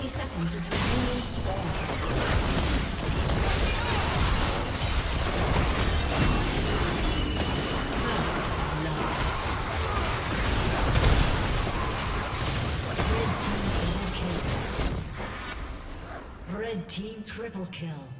30 seconds until minions spawn. Red team triple kill.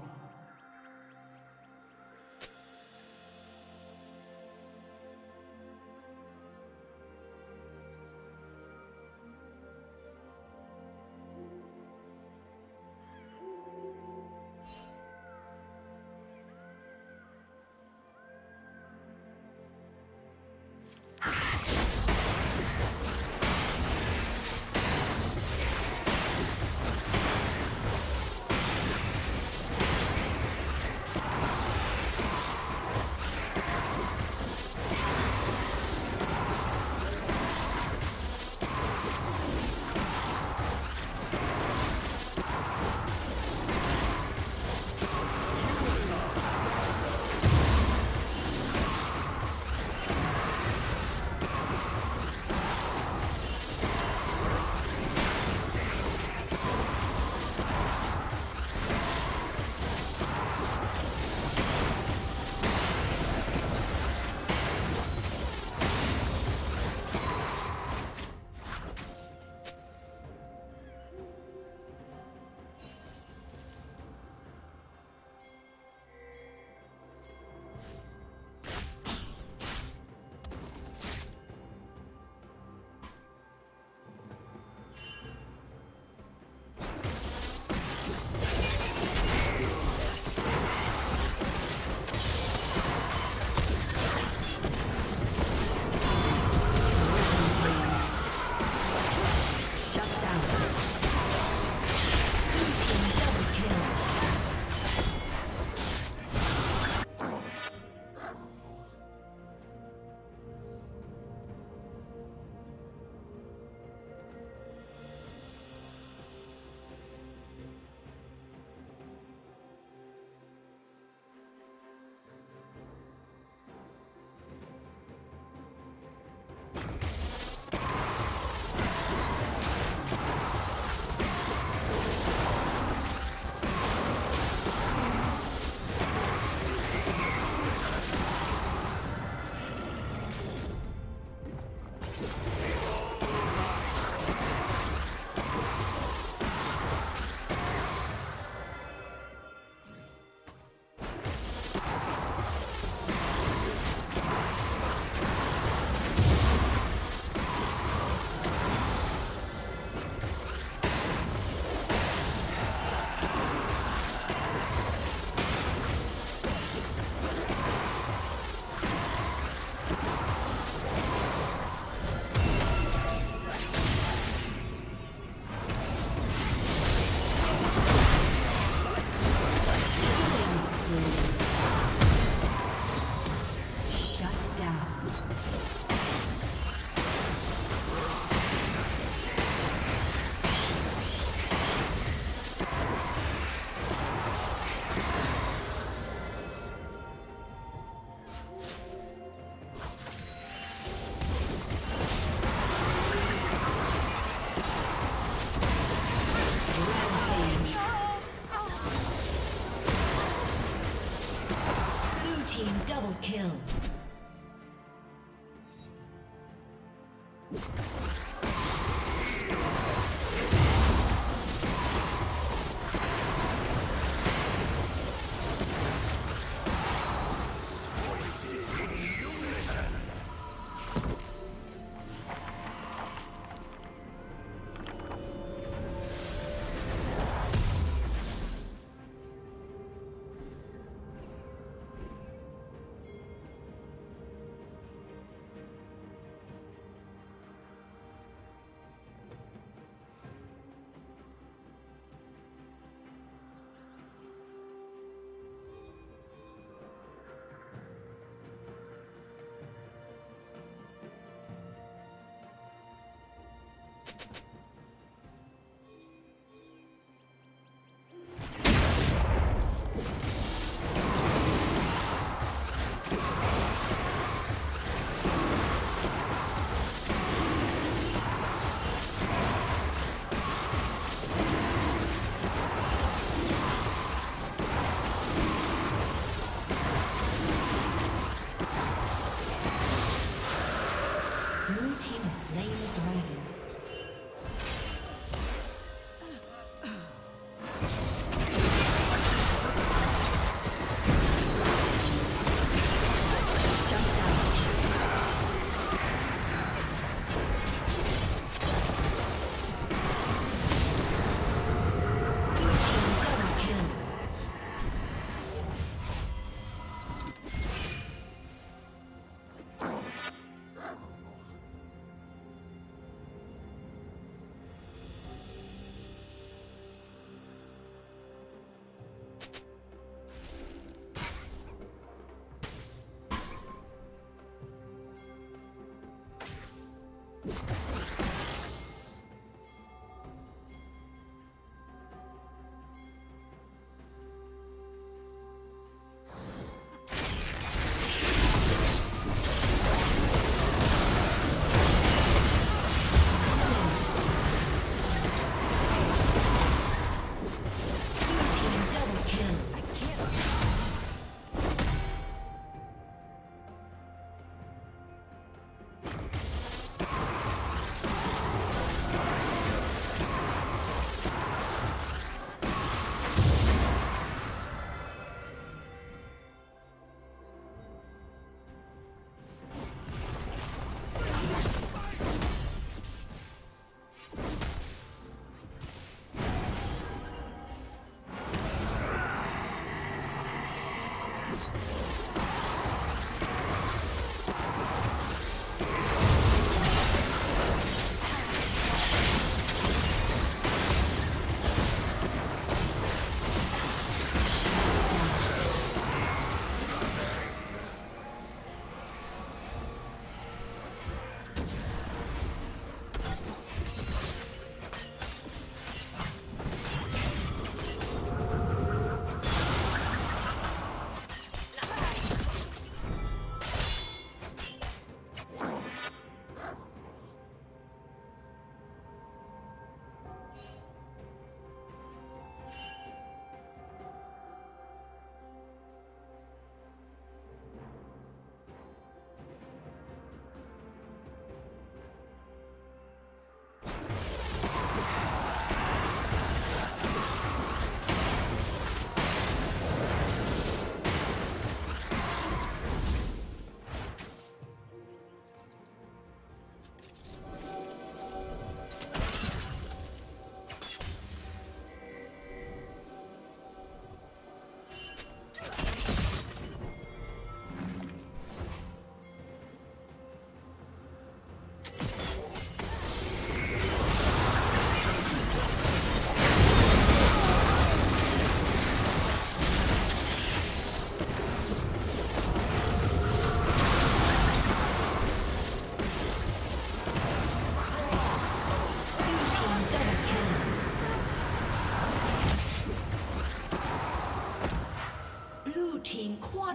you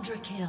Quadra kill.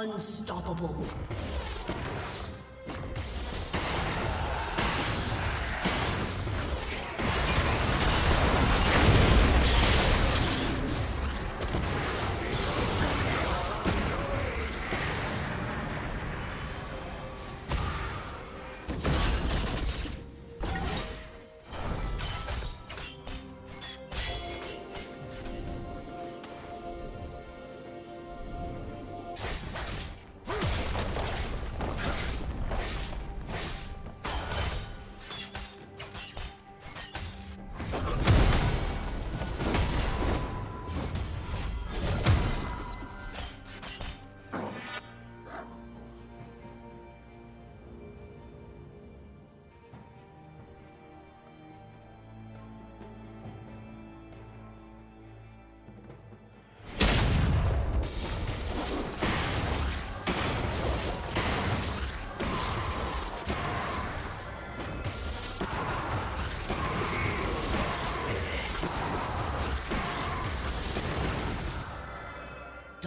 Unstoppable.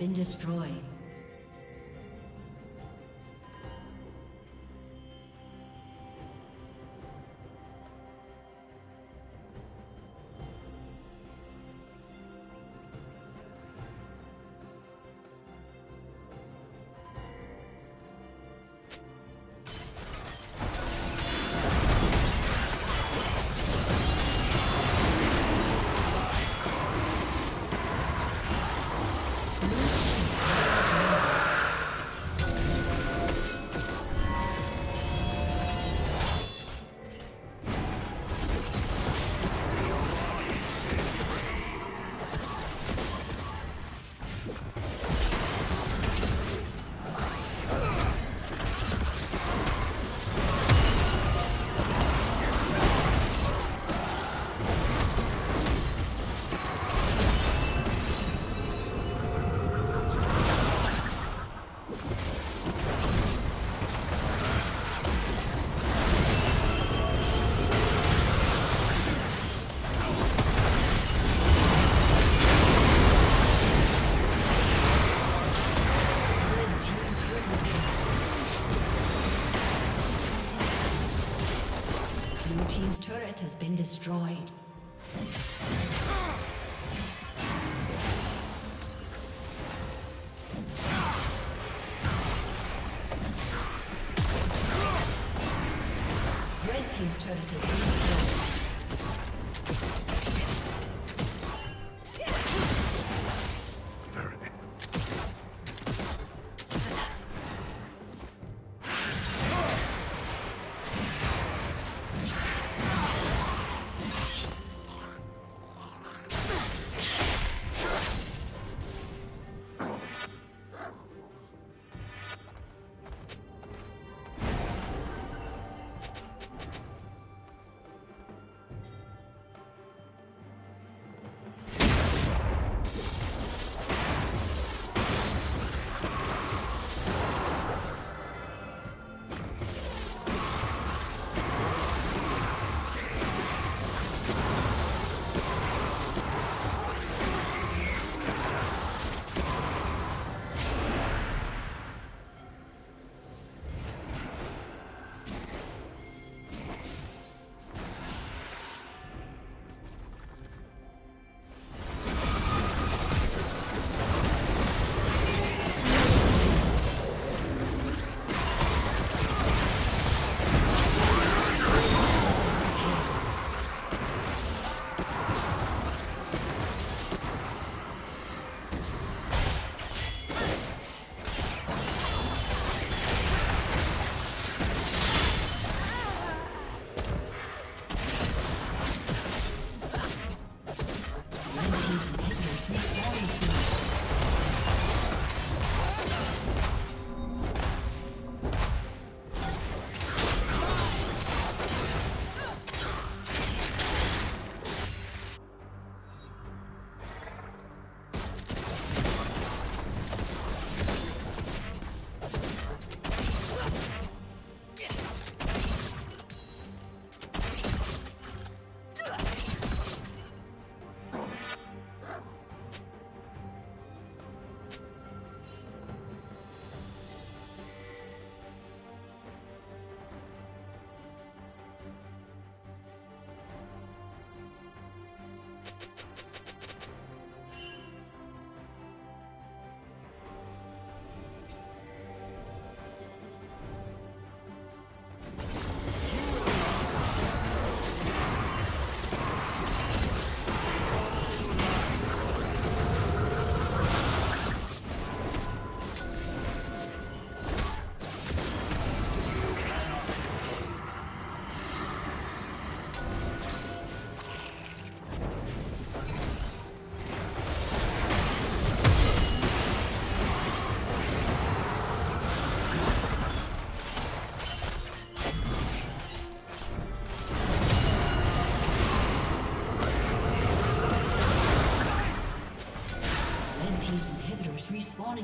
Been destroyed. Destroyed. Red Team's turret has destroyed.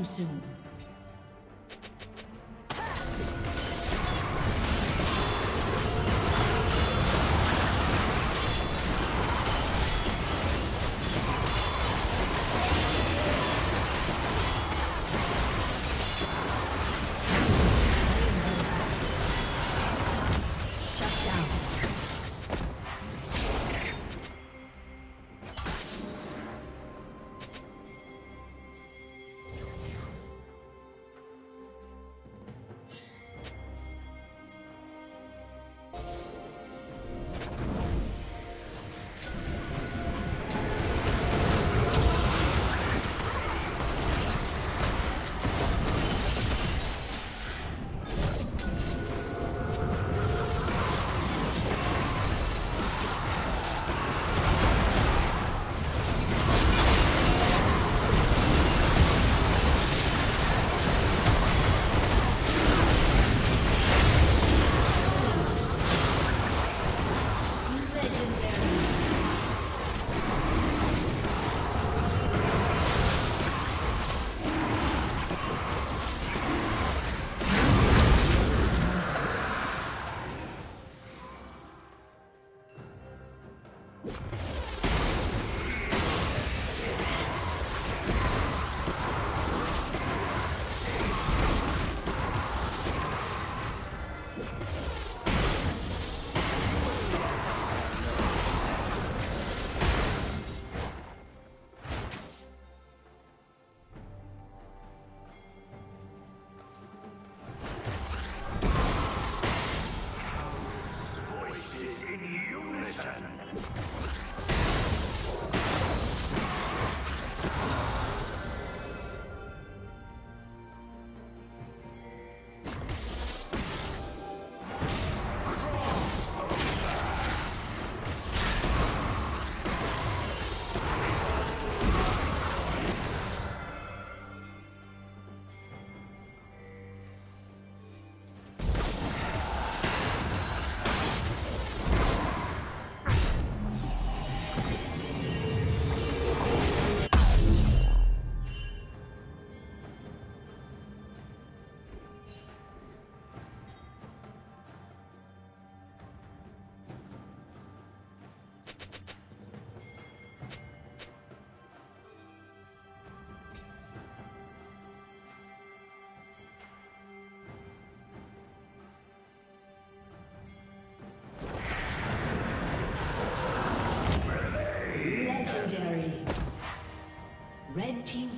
Soon.